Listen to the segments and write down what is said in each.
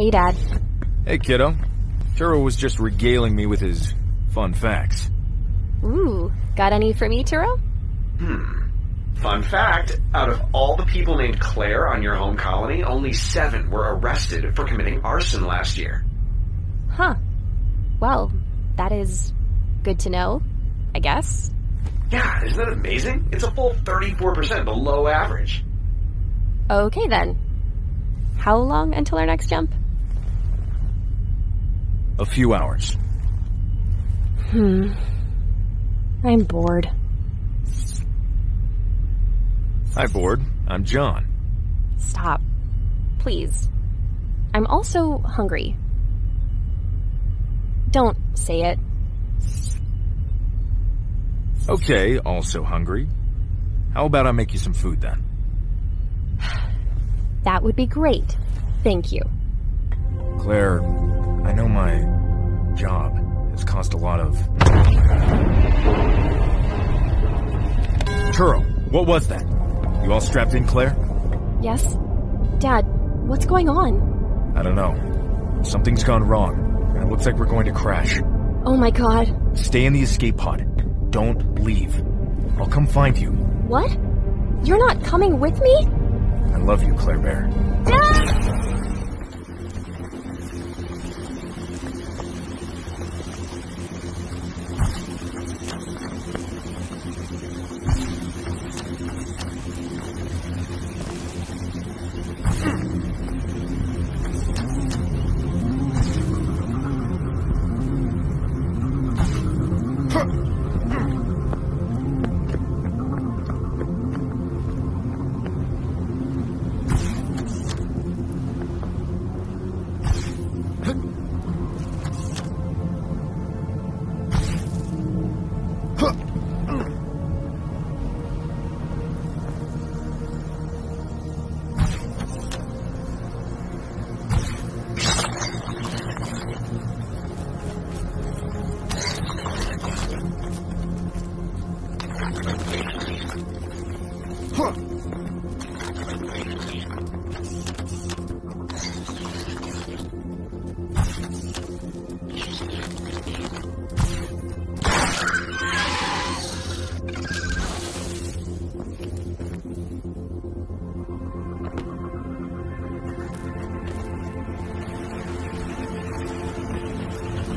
Hey, Dad. Hey, kiddo. Turo was just regaling me with his fun facts. Ooh, got any for me, Turo? Hmm. Fun fact, out of all the people named Claire on your home colony, only seven were arrested for committing arson last year. Huh. Well, that is good to know, I guess. Yeah, isn't that amazing? It's a full 34% below average. Okay then. How long until our next jump? A few hours. Hmm. I'm bored. Hi, bored. I'm John. Stop. Please. I'm also hungry. Don't say it. Okay, also hungry. How about I make you some food then? That would be great. Thank you. Claire, I know my job has caused a lot of. Turo, what was that? You all strapped in, Claire? Yes? Dad, what's going on? I don't know. Something's gone wrong, and it looks like we're going to crash. Oh my god. Stay in the escape pod. Don't leave. I'll come find you. What? You're not coming with me? I love you, Claire Bear. Dad!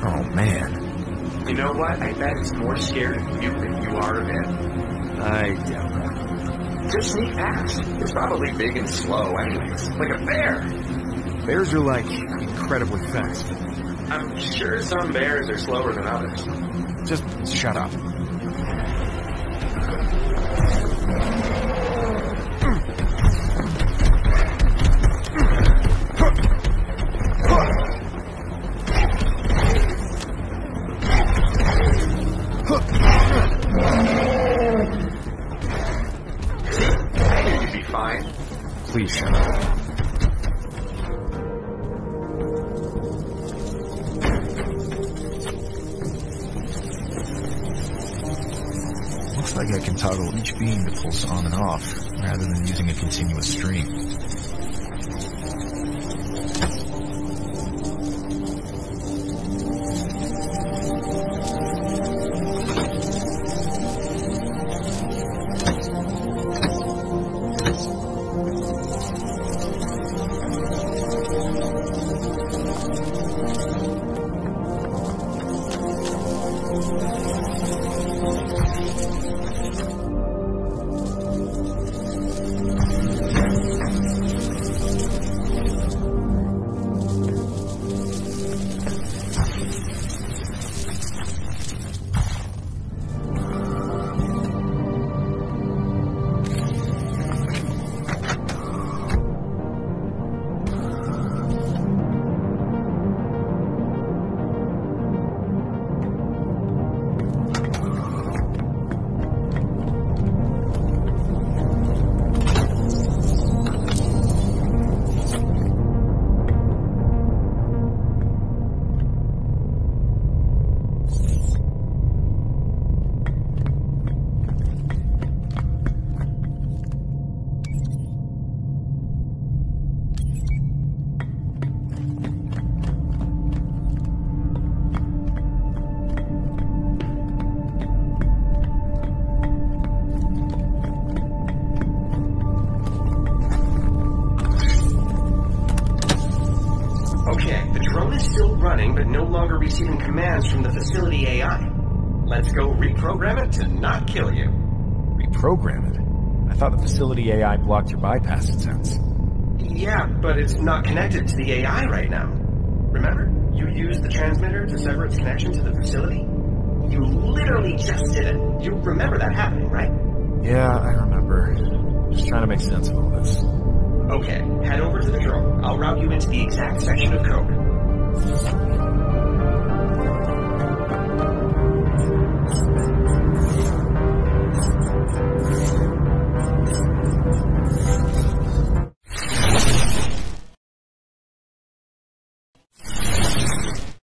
Oh, man. You know what? I bet it's more scared of you than you are of it. I doubt that. Just sneak past. It's probably big and slow anyways. Like a bear. Bears are like incredibly fast. I'm sure some bears are slower than others. Just shut up. Up. Looks like I can toggle each beam to pulse on and off, rather than using a continuous stream. But no longer receiving commands from the facility AI. Let's go reprogram it to not kill you. Reprogram it? I thought the facility AI blocked your bypass sense. Yeah, but it's not connected to the AI right now. Remember? You used the transmitter to sever its connection to the facility? You literally just did it. You remember that happening, right? Yeah, I remember. Just trying to make sense of all this. Okay, head over to the drone. I'll route you into the exact section of code.